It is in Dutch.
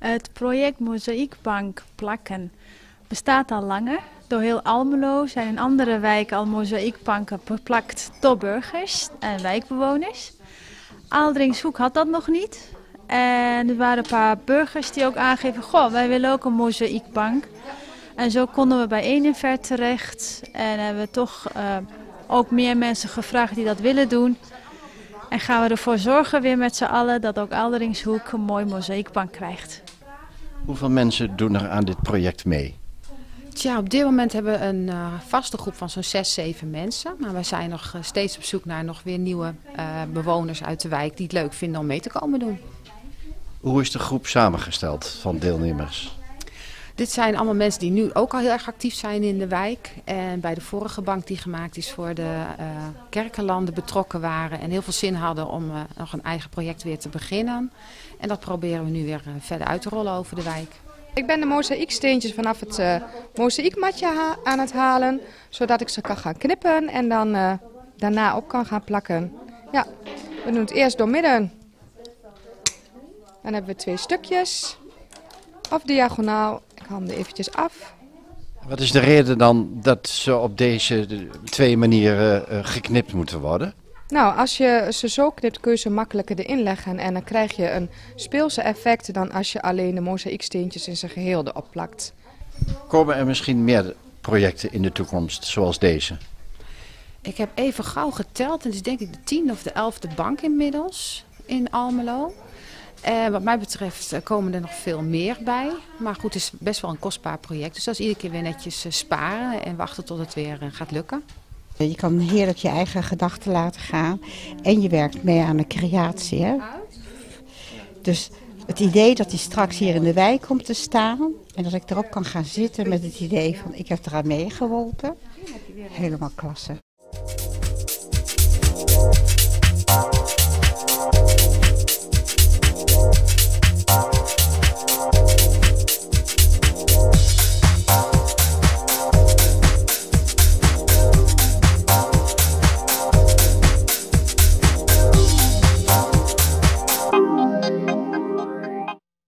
Het project Mozaïekbank plakken bestaat al langer. Door heel Almelo zijn in andere wijken al mozaïekbanken beplakt door burgers en wijkbewoners. Aaldringshoek had dat nog niet. En er waren een paar burgers die ook aangeven, goh, wij willen ook een mozaïekbank. En zo konden we bij Eninvert terecht en hebben we toch uh, ook meer mensen gevraagd die dat willen doen. En gaan we ervoor zorgen weer met z'n allen dat ook Alderingshoek een mooi mozaïekbank krijgt. Hoeveel mensen doen er aan dit project mee? Tja, op dit moment hebben we een uh, vaste groep van zo'n 6, 7 mensen. Maar we zijn nog uh, steeds op zoek naar nog weer nieuwe uh, bewoners uit de wijk die het leuk vinden om mee te komen doen. Hoe is de groep samengesteld van deelnemers? Dit zijn allemaal mensen die nu ook al heel erg actief zijn in de wijk. En bij de vorige bank die gemaakt is voor de uh, kerkenlanden betrokken waren. En heel veel zin hadden om uh, nog een eigen project weer te beginnen. En dat proberen we nu weer uh, verder uit te rollen over de wijk. Ik ben de mozaïeksteentjes vanaf het uh, mozaïekmatje aan het halen. Zodat ik ze kan gaan knippen en dan daarna op kan gaan plakken. Ja, we doen het eerst door midden. Dan hebben we twee stukjes. Of diagonaal. Ik haal hem er eventjes af. Wat is de reden dan dat ze op deze twee manieren uh, geknipt moeten worden? Nou, als je ze zo knipt kun je ze makkelijker erin leggen. En dan krijg je een speelse effect dan als je alleen de mozaïeksteentjes in zijn geheel erop plakt. Komen er misschien meer projecten in de toekomst zoals deze? Ik heb even gauw geteld. Het is denk ik de tiende of de elfde bank inmiddels in Almelo. Eh, wat mij betreft eh, komen er nog veel meer bij. Maar goed, het is best wel een kostbaar project. Dus dat is iedere keer weer netjes eh, sparen en wachten tot het weer gaat lukken. Je kan heerlijk je eigen gedachten laten gaan. En je werkt mee aan de creatie. Hè? Dus het idee dat hij straks hier in de wijk komt te staan. En dat ik erop kan gaan zitten met het idee van ik heb eraan meegeholpen. Helemaal klasse.